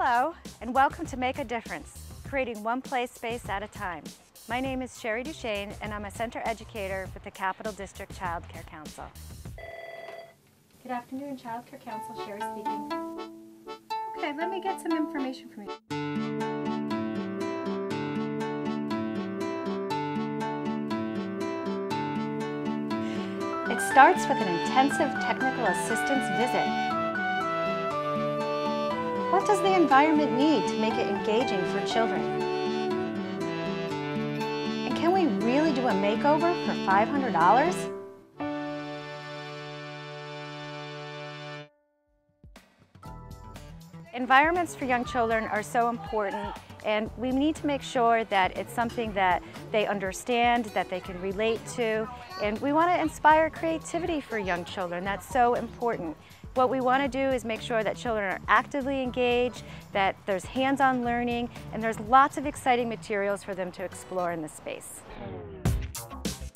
Hello, and welcome to Make a Difference, creating one play space at a time. My name is Sheri Dushane, and I'm a center educator with the Capital District Child Care Council. Good afternoon, Child Care Council. Sheri speaking. Okay, let me get some information from you. It starts with an intensive technical assistance visit. What does the environment need to make it engaging for children? And can we really do a makeover for $500? Environments for young children are so important and we need to make sure that it's something that they understand, that they can relate to, and we want to inspire creativity for young children. That's so important. What we want to do is make sure that children are actively engaged, that there's hands-on learning, and there's lots of exciting materials for them to explore in the space.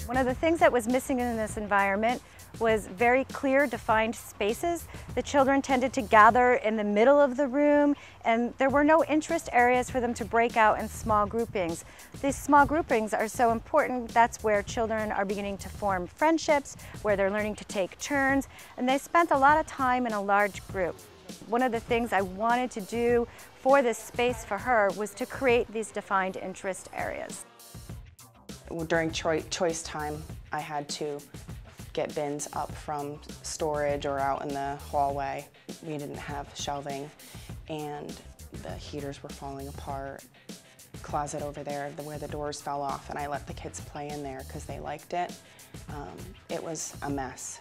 One of the things that was missing in this environment was very clear defined spaces. The children tended to gather in the middle of the room and there were no interest areas for them to break out in small groupings. These small groupings are so important. That's where children are beginning to form friendships, where they're learning to take turns, and they spent a lot of time in a large group. One of the things I wanted to do for this space for her was to create these defined interest areas during choi choice time, I had to get bins up from storage or out in the hallway. We didn't have shelving and the heaters were falling apart. Closet over there where the doors fell off and I let the kids play in there because they liked it. Um, it was a mess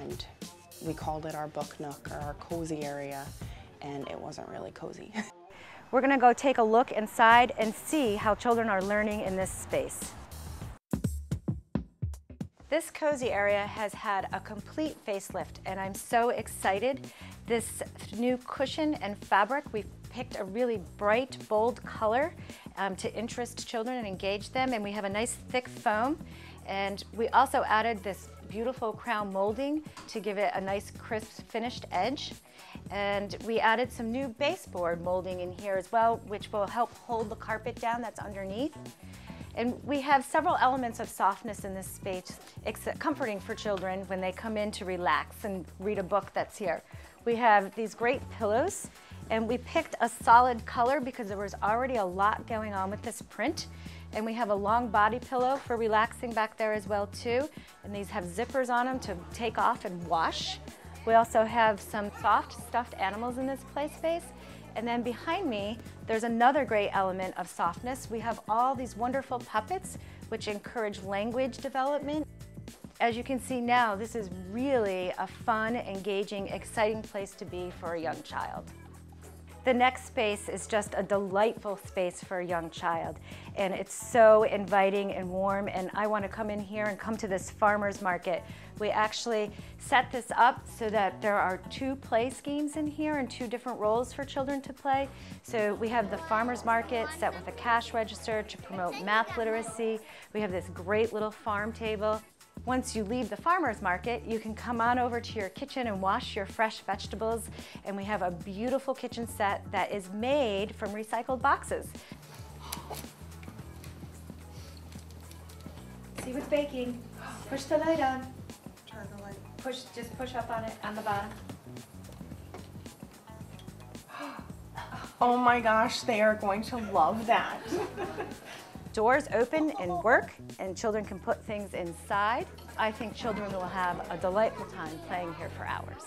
and we called it our book nook or our cozy area and it wasn't really cozy. We're going to go take a look inside and see how children are learning in this space. This cozy area has had a complete facelift and I'm so excited. This new cushion and fabric, we've picked a really bright, bold color um, to interest children and engage them and we have a nice thick foam and we also added this beautiful crown molding to give it a nice crisp finished edge. And we added some new baseboard molding in here as well, which will help hold the carpet down that's underneath. And we have several elements of softness in this space. It's comforting for children when they come in to relax and read a book that's here. We have these great pillows and we picked a solid color because there was already a lot going on with this print. And we have a long body pillow for relaxing back there as well too. And these have zippers on them to take off and wash. We also have some soft stuffed animals in this play space. And then behind me, there's another great element of softness. We have all these wonderful puppets which encourage language development. As you can see now, this is really a fun, engaging, exciting place to be for a young child. The next space is just a delightful space for a young child and it's so inviting and warm and I want to come in here and come to this farmer's market. We actually set this up so that there are two play schemes in here and two different roles for children to play. So we have the farmer's market set with a cash register to promote math literacy. We have this great little farm table once you leave the farmer's market, you can come on over to your kitchen and wash your fresh vegetables. And we have a beautiful kitchen set that is made from recycled boxes. See what's baking. Push the light on. Turn the light. Push, just push up on it, on the bottom. Oh my gosh, they are going to love that. doors open and work and children can put things inside. I think children will have a delightful time playing here for hours.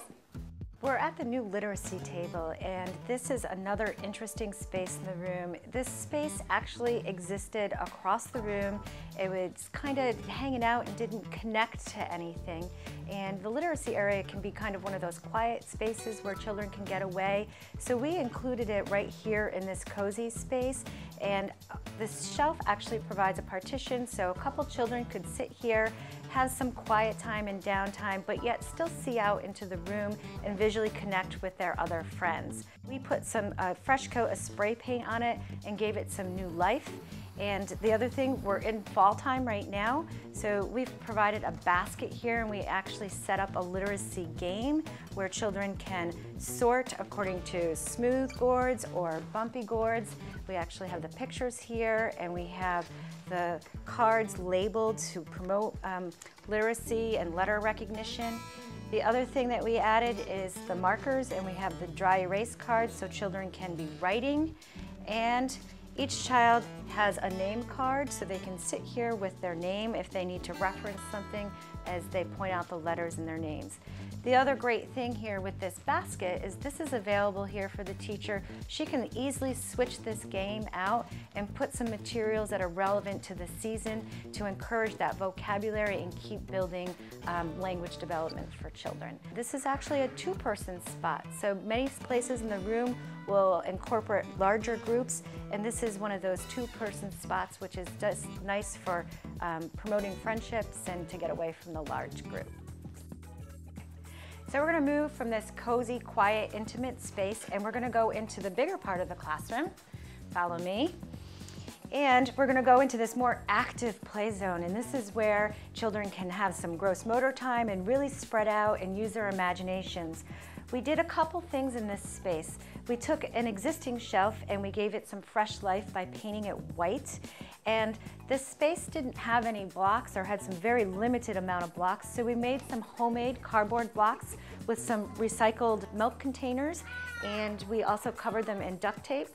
We're at the new literacy table and this is another interesting space in the room. This space actually existed across the room. It was kind of hanging out and didn't connect to anything. And the literacy area can be kind of one of those quiet spaces where children can get away. So we included it right here in this cozy space. And this shelf actually provides a partition so a couple children could sit here have some quiet time and downtime, but yet still see out into the room and visually connect with their other friends. We put some uh, fresh coat of spray paint on it and gave it some new life. And the other thing, we're in fall time right now, so we've provided a basket here and we actually set up a literacy game where children can sort according to smooth gourds or bumpy gourds. We actually have the pictures here and we have the cards labeled to promote um, literacy and letter recognition. The other thing that we added is the markers and we have the dry erase cards so children can be writing and each child has a name card so they can sit here with their name if they need to reference something as they point out the letters in their names. The other great thing here with this basket is this is available here for the teacher. She can easily switch this game out and put some materials that are relevant to the season to encourage that vocabulary and keep building um, language development for children. This is actually a two-person spot, so many places in the room will incorporate larger groups, and this is one of those two-person spots, which is just nice for um, promoting friendships and to get away from the large group. So we're gonna move from this cozy, quiet, intimate space, and we're gonna go into the bigger part of the classroom. Follow me. And we're gonna go into this more active play zone, and this is where children can have some gross motor time and really spread out and use their imaginations. We did a couple things in this space. We took an existing shelf and we gave it some fresh life by painting it white. And this space didn't have any blocks or had some very limited amount of blocks, so we made some homemade cardboard blocks with some recycled milk containers, and we also covered them in duct tape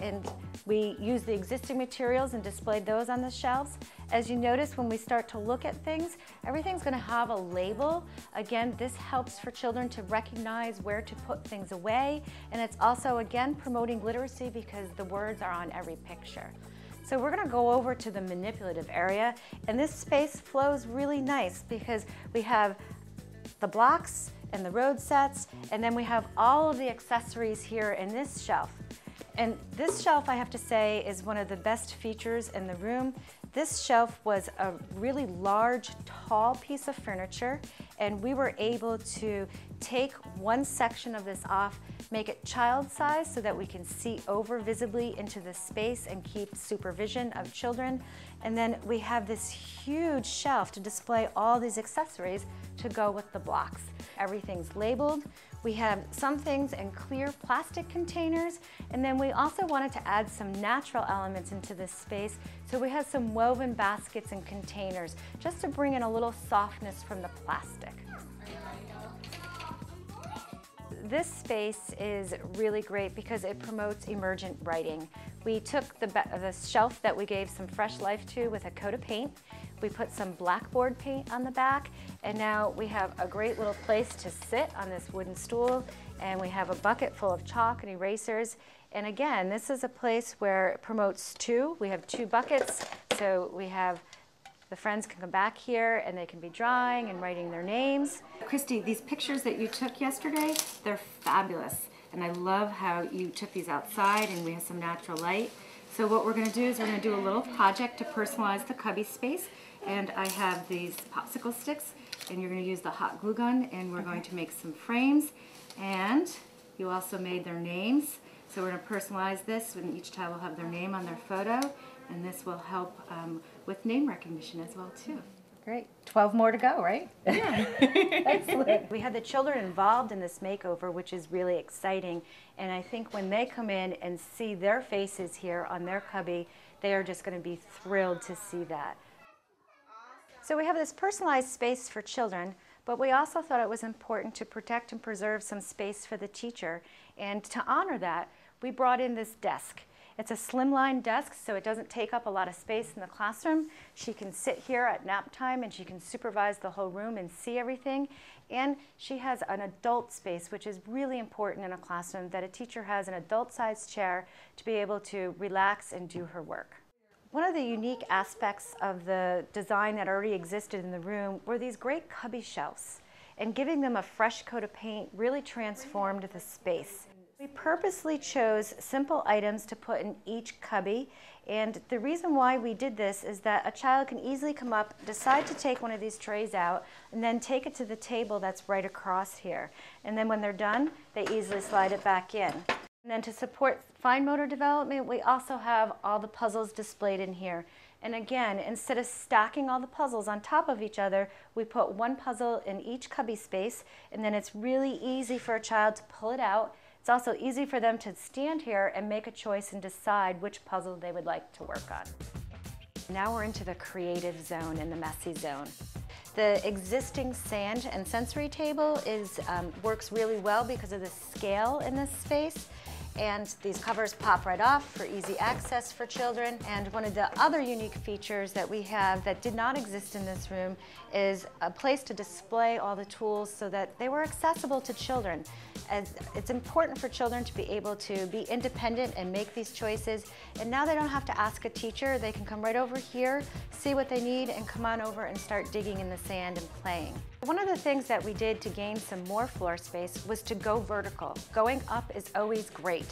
and we used the existing materials and displayed those on the shelves. As you notice, when we start to look at things, everything's gonna have a label. Again, this helps for children to recognize where to put things away, and it's also, again, promoting literacy because the words are on every picture. So we're gonna go over to the manipulative area, and this space flows really nice because we have the blocks and the road sets, and then we have all of the accessories here in this shelf. And this shelf, I have to say, is one of the best features in the room. This shelf was a really large, tall piece of furniture, and we were able to take one section of this off, make it child size so that we can see over visibly into the space and keep supervision of children. And then we have this huge shelf to display all these accessories to go with the blocks. Everything's labeled. We have some things in clear plastic containers, and then we also wanted to add some natural elements into this space. So we have some woven baskets and containers, just to bring in a little softness from the plastic. This space is really great because it promotes emergent writing. We took the, the shelf that we gave some fresh life to with a coat of paint. We put some blackboard paint on the back, and now we have a great little place to sit on this wooden stool, and we have a bucket full of chalk and erasers. And again, this is a place where it promotes two. We have two buckets, so we have the friends can come back here and they can be drawing and writing their names. Kristie, these pictures that you took yesterday, they're fabulous. And I love how you took these outside and we have some natural light. So what we're gonna do is we're gonna do a little project to personalize the cubby space. And I have these popsicle sticks and you're gonna use the hot glue gun and we're going to make some frames. And you also made their names. So we're gonna personalize this and each child will have their name on their photo and this will help um, with name recognition as well too. Great. 12 more to go, right? Yeah. Excellent. We had the children involved in this makeover, which is really exciting. And I think when they come in and see their faces here on their cubby, they are just going to be thrilled to see that. So we have this personalized space for children, but we also thought it was important to protect and preserve some space for the teacher. And to honor that, we brought in this desk. It's a slimline desk, so it doesn't take up a lot of space in the classroom. She can sit here at nap time and she can supervise the whole room and see everything. And she has an adult space, which is really important in a classroom, that a teacher has an adult-sized chair to be able to relax and do her work. One of the unique aspects of the design that already existed in the room were these great cubby shelves. And giving them a fresh coat of paint really transformed the space. We purposely chose simple items to put in each cubby and the reason why we did this is that a child can easily come up, decide to take one of these trays out, and then take it to the table that's right across here. And then when they're done, they easily slide it back in. And then to support fine motor development, we also have all the puzzles displayed in here. And again, instead of stacking all the puzzles on top of each other, we put one puzzle in each cubby space, and then it's really easy for a child to pull it out. It's also easy for them to stand here and make a choice and decide which puzzle they would like to work on. Now we're into the creative zone and the messy zone. The existing sand and sensory table is, um, works really well because of the scale in this space and these covers pop right off for easy access for children. And one of the other unique features that we have that did not exist in this room is a place to display all the tools so that they were accessible to children. As it's important for children to be able to be independent and make these choices. And now they don't have to ask a teacher. They can come right over here, see what they need, and come on over and start digging in the sand and playing. One of the things that we did to gain some more floor space was to go vertical. Going up is always great.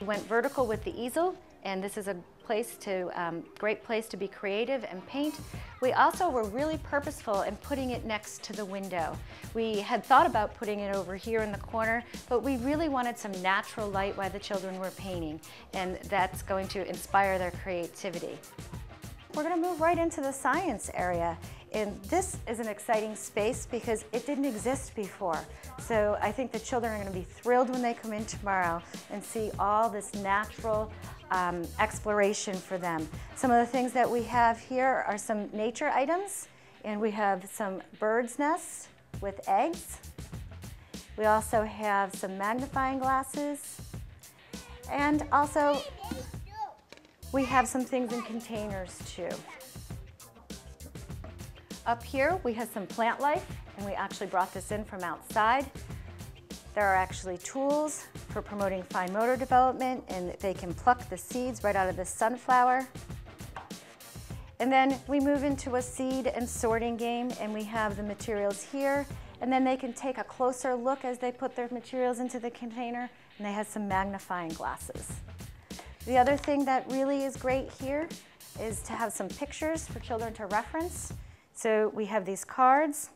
We went vertical with the easel, and this is a place to, um, great place to be creative and paint. We also were really purposeful in putting it next to the window. We had thought about putting it over here in the corner, but we really wanted some natural light while the children were painting, and that's going to inspire their creativity. We're gonna move right into the science area. And this is an exciting space because it didn't exist before. So I think the children are going to be thrilled when they come in tomorrow and see all this natural um, exploration for them. Some of the things that we have here are some nature items, and we have some bird's nests with eggs. We also have some magnifying glasses, and also we have some things in containers too. Up here we have some plant life, and we actually brought this in from outside. There are actually tools for promoting fine motor development and they can pluck the seeds right out of the sunflower. And then we move into a seed and sorting game and we have the materials here and then they can take a closer look as they put their materials into the container and they have some magnifying glasses. The other thing that really is great here is to have some pictures for children to reference. So we have these cards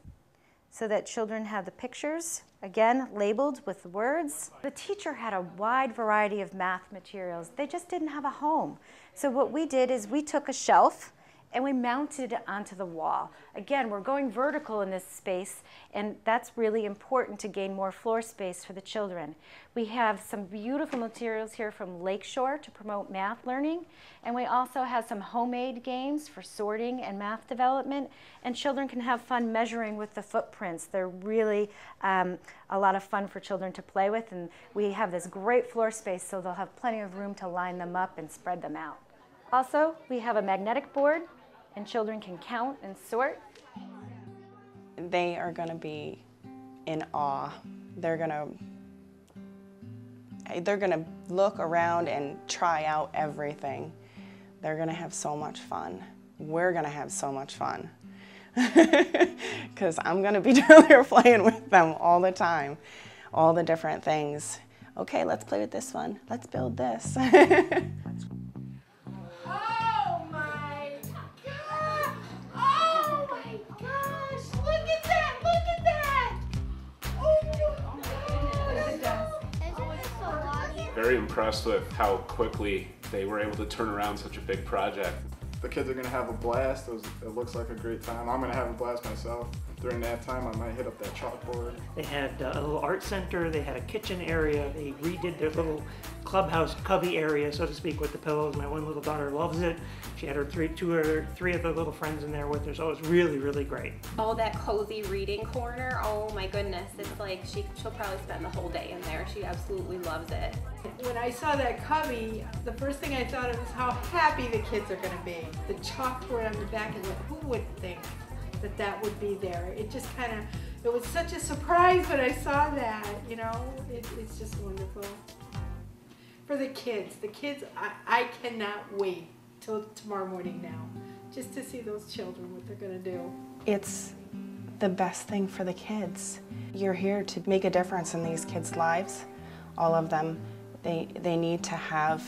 so that children have the pictures, again, labeled with words. The teacher had a wide variety of math materials. They just didn't have a home. So what we did is we took a shelf and we mounted it onto the wall. Again, we're going vertical in this space, and that's really important to gain more floor space for the children. We have some beautiful materials here from Lakeshore to promote math learning, and we also have some homemade games for sorting and math development, and children can have fun measuring with the footprints. They're really um, a lot of fun for children to play with, and we have this great floor space so they'll have plenty of room to line them up and spread them out. Also, we have a magnetic board and children can count and sort. They are going to be in awe. They're going to they're going to look around and try out everything. They're going to have so much fun. We're going to have so much fun. Because I'm going to be down there playing with them all the time, all the different things. Okay, let's play with this one. Let's build this. very impressed with how quickly they were able to turn around such a big project. The kids are going to have a blast. It, was, it looks like a great time. I'm going to have a blast myself. During that time, I might hit up that chalkboard. They had uh, a little art center, they had a kitchen area, they redid their little clubhouse cubby area, so to speak, with the pillows. My one little daughter loves it. She had her three, two or three of the little friends in there with her, so it was really, really great. All that cozy reading corner, oh my goodness, it's like she, she'll probably spend the whole day in there. She absolutely loves it. When I saw that cubby, the first thing I thought of was how happy the kids are going to be. The chalkboard on the back of it, who would think? That that would be there. It just kind of, it was such a surprise when I saw that, you know, it, it's just wonderful. For the kids, the kids, I, I cannot wait till tomorrow morning now, just to see those children, what they're going to do. It's the best thing for the kids. You're here to make a difference in these kids' lives. All of them, they, they need to have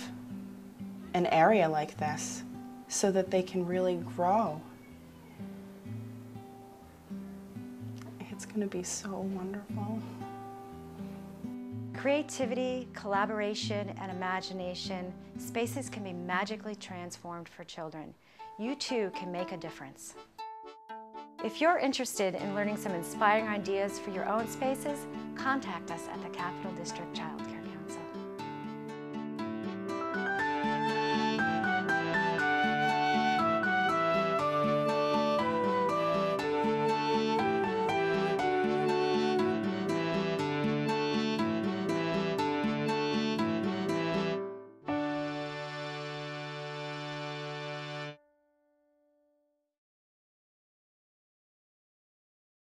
an area like this so that they can really grow. Going to be so wonderful. creativity, collaboration, and imagination, spaces can be magically transformed for children. You too can make a difference. If you're interested in learning some inspiring ideas for your own spaces, contact us at the Capital District Child